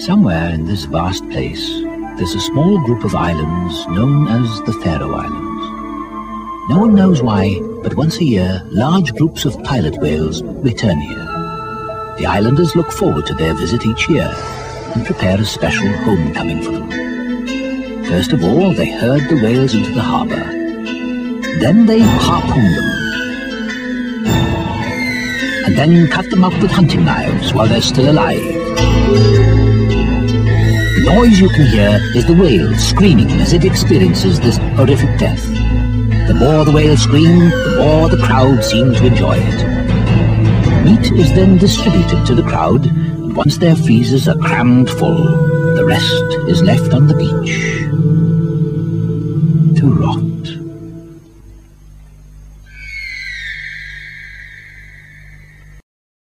Somewhere in this vast place, there's a small group of islands known as the Faroe Islands. No one knows why, but once a year, large groups of pilot whales return here. The islanders look forward to their visit each year and prepare a special homecoming for them. First of all, they herd the whales into the harbour. Then they harpoon them. And then cut them up with hunting knives while they're still alive. The noise you can hear is the whale screaming as it experiences this horrific death. The more the whale scream, the more the crowd seem to enjoy it. Meat is then distributed to the crowd, and once their freezers are crammed full, the rest is left on the beach.